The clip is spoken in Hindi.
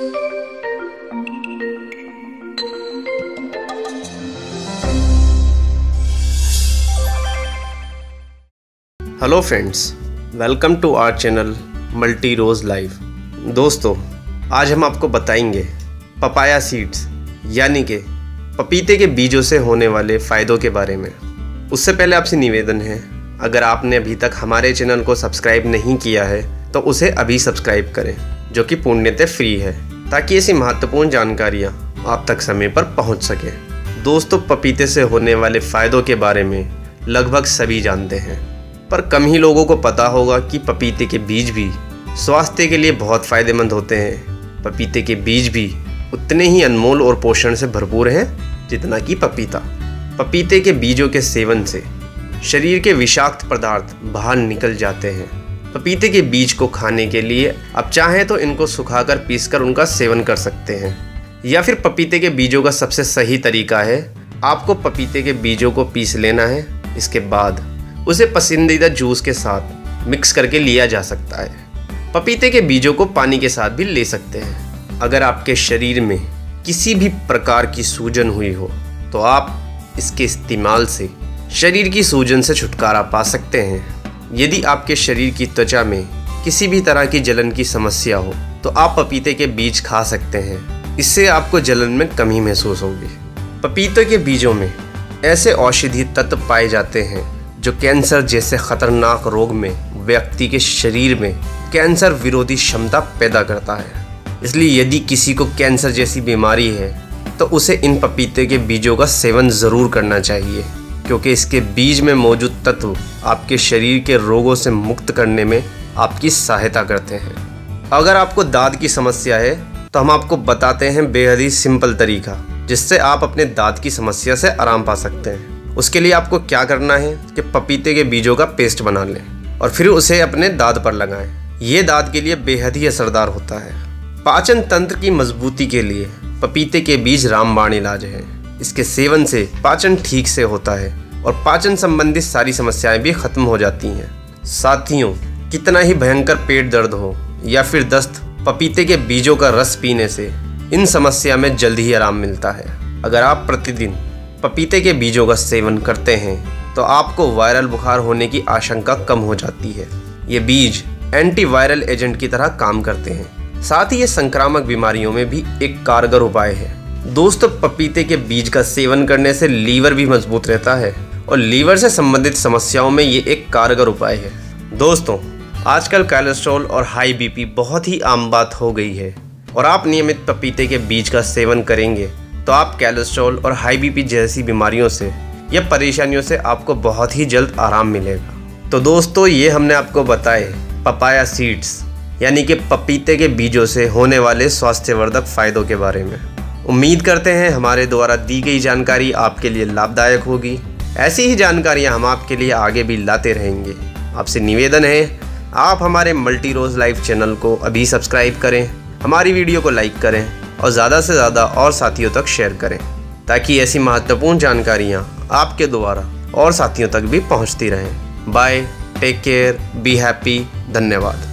Hello friends welcome to our channel multi rose live दोस्तों, आज हम आपको बताएँगे पपाया सीड्स यानी कि पपीते के बीजों से होने वाले फ़ायदों के बारे में। उससे पहले आपसे निवेदन है, अगर आपने अभी तक हमारे चैनल को सब्सक्राइब नहीं किया है तो उसे अभी सब्सक्राइब करें। जो कि पुण्यते फ्री है, ताकि ऐसी महत्वपूर्ण जानकारियाँ आप तक समय पर पहुँच सके। दोस्तों, पपीते से होने वाले फ़ायदों के बारे में लगभग सभी जानते हैं, पर कम ही लोगों को पता होगा कि पपीते के बीज भी स्वास्थ्य के लिए बहुत फ़ायदेमंद होते हैं। पपीते के बीज भी उतने ही अनमोल और पोषण से भरपूर हैं, जितना कि पपीता। पपीते के बीजों के सेवन से शरीर के विषाक्त पदार्थ बाहर निकल जाते हैं। पपीते के बीज को खाने के लिए आप चाहें तो इनको सुखाकर पीसकर उनका सेवन कर सकते हैं। या फिर पपीते के बीजों का सबसे सही तरीका है, आपको पपीते के बीजों को पीस लेना है, इसके बाद उसे पसंदीदा जूस के साथ मिक्स करके लिया जा सकता है। पपीते के बीजों को पानी के साथ भी ले सकते हैं। अगर आपके शरीर में किसी भी प्रकार की सूजन हुई हो तो आप इसके इस्तेमाल से शरीर की सूजन से छुटकारा पा सकते हैं। यदि आपके शरीर की त्वचा में किसी भी तरह की जलन की समस्या हो तो आप पपीते के बीज खा सकते हैं। इससे आपको जलन में कमी महसूस होगी। पपीते के बीजों में ऐसे औषधि तत्व पाए जाते हैं, जो कैंसर जैसे खतरनाक रोग में व्यक्ति के शरीर में कैंसर विरोधी क्षमता पैदा करता है। इसलिए यदि किसी को कैंसर जैसी बीमारी है तो उसे इन पपीते के बीजों का सेवन ज़रूर करना चाहिए। क्योंकि इसके बीज में मौजूद तत्व आपके शरीर के रोगों से मुक्त करने में आपकी सहायता करते हैं। अगर आपको दांत की समस्या है तो हम आपको बताते हैं बेहद ही सिंपल तरीका, जिससे आप अपने दांत की समस्या से आराम पा सकते हैं। उसके लिए आपको क्या करना है कि पपीते के बीजों का पेस्ट बना लें और फिर उसे अपने दांत पर लगाएँ। ये दांत के लिए बेहद ही असरदार होता है। पाचन तंत्र की मजबूती के लिए पपीते के बीज रामबाण इलाज है। इसके सेवन से पाचन ठीक से होता है और पाचन संबंधित सारी समस्याएँ भी खत्म हो जाती हैं। साथियों, कितना ही भयंकर पेट दर्द हो या फिर दस्त पपीते के बीजों का रस पीने से, इन समस्या में जल्द ही आराम मिलता है। अगर आप प्रतिदिन पपीते के बीजों का सेवन करते हैं तो आपको वायरल बुखार होने की आशंका कम हो जाती है। ये बीज एंटीवायरल एजेंट की तरह काम करते हैं। साथ ही ये संक्रामक बीमारियों में भी एक कारगर उपाय है। दोस्तों पपीते के बीज का सेवन करने से लीवर भी मज़बूत रहता है और लीवर से संबंधित समस्याओं में ये एक कारगर उपाय है। दोस्तों, आजकल कोलेस्ट्रॉल और हाई बीपी बहुत ही आम बात हो गई है और आप नियमित पपीते के बीज का सेवन करेंगे तो आप कोलेस्ट्रॉल और हाई बीपी जैसी बीमारियों से या परेशानियों से आपको बहुत ही जल्द आराम मिलेगा। तो दोस्तों, ये हमने आपको बताए पपाया सीड्स यानी कि पपीते के बीजों से होने वाले स्वास्थ्यवर्धक फायदों के बारे में। उम्मीद करते हैं हमारे द्वारा दी गई जानकारी आपके लिए लाभदायक होगी। ऐसी ही जानकारियाँ हम आपके लिए आगे भी लाते रहेंगे। आपसे निवेदन है, आप हमारे मल्टी रोज़ लाइव चैनल को अभी सब्सक्राइब करें, हमारी वीडियो को लाइक करें और ज़्यादा से ज़्यादा और साथियों तक शेयर करें, ताकि ऐसी महत्वपूर्ण जानकारियाँ आपके द्वारा और साथियों तक भी पहुँचती रहें। Bye take care be happy धन्यवाद।